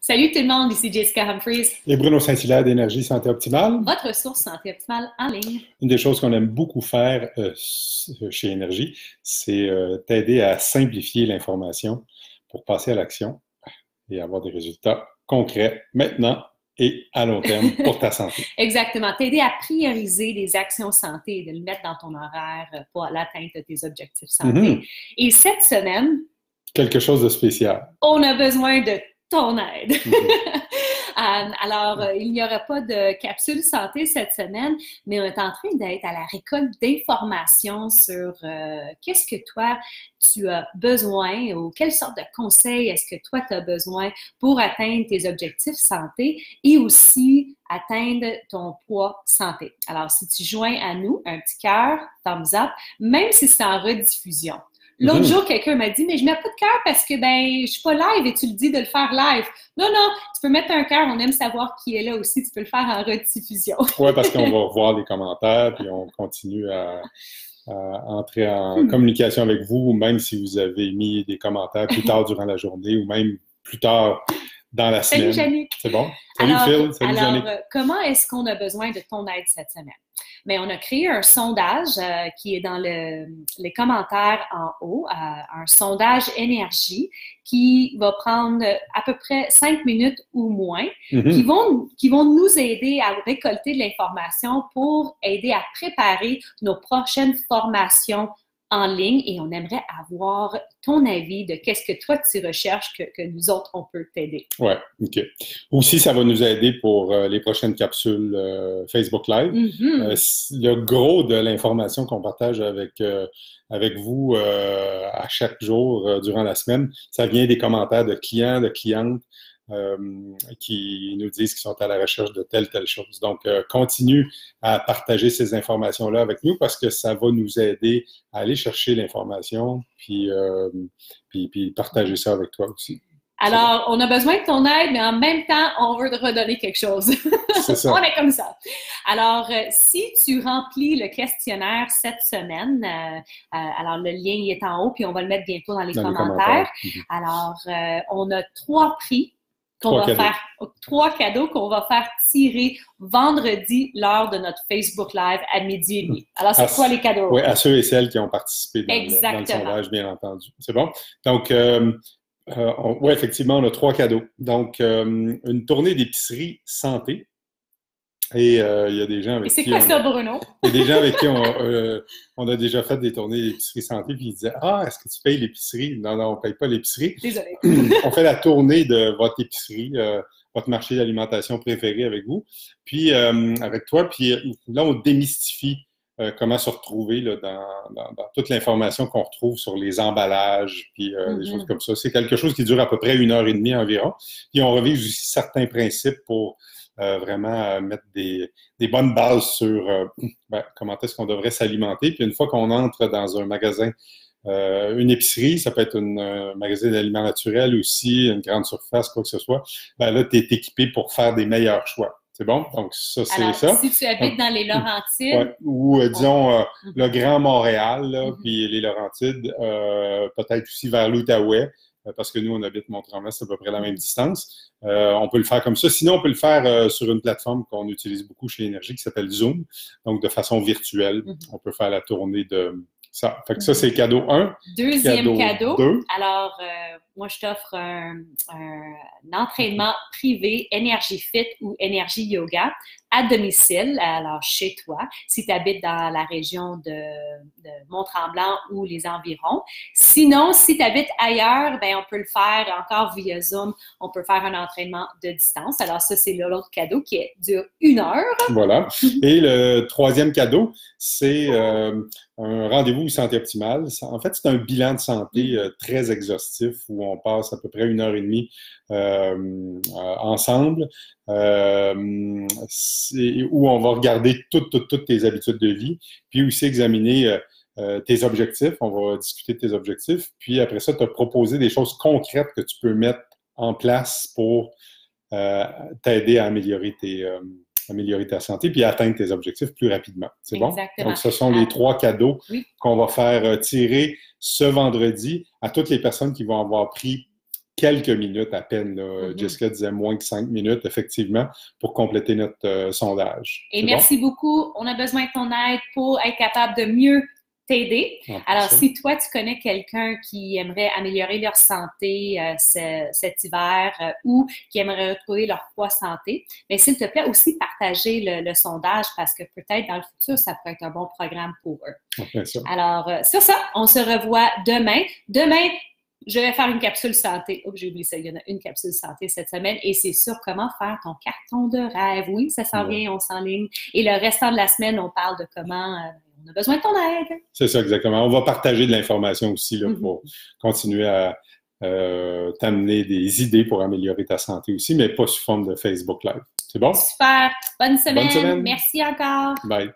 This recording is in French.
Salut tout le monde, ici Jessica Humphries. Et Bruno Saint-Hilaire d'Énergie Santé Optimale. Votre ressource santé optimale en ligne. Une des choses qu'on aime beaucoup faire euh, chez Énergie, c'est euh, t'aider à simplifier l'information pour passer à l'action et avoir des résultats concrets maintenant et à long terme pour ta santé. Exactement. T'aider à prioriser des actions santé et de le mettre dans ton horaire pour l'atteinte de tes objectifs santé. Mhm. Et cette semaine, Quelque chose de spécial. on a besoin de ton aide. Mhm. Euh, Alors, euh, il n'y aura pas de capsule santé cette semaine, mais on est en train d'être à la récolte d'informations sur euh, qu'est-ce que toi, tu as besoin ou quelle sorte de conseils est-ce que toi, tu as besoin pour atteindre tes objectifs santé et aussi atteindre ton poids santé. Alors, si tu joins à nous, un petit cœur, thumbs up, même si c'est en rediffusion. L'autre Mhm. jour, quelqu'un m'a dit, mais je mets pas de cœur parce que ben, je suis pas live et tu le dis de le faire live. Non, non, tu peux mettre un cœur, on aime savoir qui est là aussi, tu peux le faire en rediffusion. Oui, parce qu'on va voir les commentaires, puis on continue à, à entrer en Hmm. communication avec vous, même si vous avez mis des commentaires plus tard durant la journée ou même plus tard dans la Salut semaine. Jannick! C'est bon? Salut alors, Phil, salut alors, Jannick. euh, comment est-ce qu'on a besoin de ton aide cette semaine? Mais on a créé un sondage euh, qui est dans le- les commentaires en haut, euh, un sondage énergie qui va prendre à peu près cinq minutes ou moins, Mhm. qui, vont, qui vont nous aider à récolter de l'information pour aider à préparer nos prochaines formations en ligne et on aimerait avoir ton avis de qu'est-ce que toi tu recherches que, que nous autres on peut t'aider. Ouais, OK. Aussi, ça va nous aider pour euh, les prochaines capsules euh, Facebook Live. Mhm. Euh, c- le gros de l'information qu'on partage avec, euh, avec vous euh, à chaque jour euh, durant la semaine, ça vient des commentaires de clients, de clientes euh, qui nous disent qu'ils sont à la recherche de telle, telle chose. Donc, euh, continue à partager ces informations-là avec nous parce que ça va nous aider à aller chercher l'information puis, euh, puis, puis partager ça avec toi aussi. Alors, on a besoin de ton aide, mais en même temps, on veut te redonner quelque chose. C'est ça. on est comme ça. Alors, euh, si tu remplis le questionnaire cette semaine, euh, euh, alors le lien il est en haut, puis on va le mettre bientôt dans les Dans les commentaires. Mhm. Alors, euh, on a trois prix qu'on va cadeaux. faire, trois cadeaux qu'on va faire tirer vendredi lors de notre Facebook Live à midi et demi. Alors, c'est quoi les cadeaux? Oui, à ceux et celles qui ont participé dans, le, dans le Exactement. sondage, bien entendu. C'est bon? Donc, euh, euh, ouais, effectivement, on a trois cadeaux. Donc, euh, une tournée d'épicerie santé. Et euh, il y a des gens avec qui quoi on, ça, Bruno? il y a des gens avec qui on, euh, on a déjà fait des tournées d'épicerie santé, puis ils disaient Ah, est-ce que tu payes l'épicerie? Non, non, on ne paye pas l'épicerie. Désolée. on fait la tournée de votre épicerie, euh, votre marché d'alimentation préféré avec vous, puis euh, avec toi. Puis euh, là, on démystifie euh, comment se retrouver là, dans, dans- dans toute l'information qu'on retrouve sur les emballages, puis euh, des Mhm. choses comme ça. C'est quelque chose qui dure à peu près une heure et demie environ. Puis on revise aussi certains principes pour euh, vraiment mettre des, des bonnes bases sur ben, comment est-ce qu'on devrait s'alimenter. Puis une fois qu'on entre dans un magasin euh, une épicerie, ça peut être une, un magasin d'aliments naturels aussi, une grande surface, quoi que ce soit. Ben là, tu es équipé pour faire des meilleurs choix. C'est bon? Donc, ça, c'est ça. si tu habites dans les Laurentides, Ouais. Ou, euh, disons, euh, Mhm. le Grand Montréal, là, Mhm. puis les Laurentides, euh, peut-être aussi vers l'Outaouais, parce que nous, on habite Mont-Tremblant, c'est à peu près la même distance. Euh, on peut le faire comme ça. Sinon, on peut le faire sur une plateforme qu'on utilise beaucoup chez Énergie qui s'appelle Zoom. Donc, de façon virtuelle, Mhm. on peut faire la tournée de ça. Fait que ça, c'est cadeau 1. deuxième Cadeau cadeau. 2. Alors, moi, je t'offre un, entraînement privé Énergie Fit ou Énergie Yoga à domicile, alors chez toi, si tu habites dans la région de, de Mont-Tremblant ou les environs. Sinon, si tu habites ailleurs, ben, on peut le faire encore via Zoom. On peut faire un entraînement de distance. Alors, ça, c'est l'autre cadeau qui dure une heure. Voilà. Et le troisième cadeau, c'est euh, un rendez-vous santé optimale. En fait, c'est un bilan de santé euh, très exhaustif où on passe à peu près une heure et demie euh, ensemble, euh, où on va regarder toutes, toutes, toutes tes habitudes de vie, puis aussi examiner euh, euh, tes objectifs. On va discuter de tes objectifs. Puis après ça, te proposer des choses concrètes que tu peux mettre en place pour euh, t'aider à améliorer tes, euh, améliorer ta santé puis atteindre tes objectifs plus rapidement. C'est bon? Donc, ce sont les Ah. trois cadeaux Oui. qu'on va faire tirer ce vendredi à toutes les personnes qui vont avoir pris quelques minutes à peine. Mm-hmm. Jessica disait moins que cinq minutes, effectivement, pour compléter notre euh, sondage. Et merci beaucoup. On a besoin de ton aide pour être capable de mieux t'aider. Alors, si toi, tu connais quelqu'un qui aimerait améliorer leur santé euh, cet hiver euh, ou qui aimerait retrouver leur poids santé, mais s'il te plaît, aussi partager le, sondage parce que peut-être dans le futur, ça peut être un bon programme pour eux. Alors, euh, sur ça, on se revoit demain. Demain, je vais faire une capsule santé. Oh, j'ai oublié ça. Il y en a une capsule santé cette semaine et c'est sur comment faire ton carton de rêve. Oui, ça s'en vient, on s'enligne. Et le restant de la semaine, on parle de comment on a besoin de ton aide. C'est ça, exactement. On va partager de l'information aussi là, pour continuer à euh, t'amener des idées pour améliorer ta santé aussi, mais pas sous forme de Facebook Live. C'est bon? Super. Bonne semaine. Bonne semaine. Merci encore. Bye.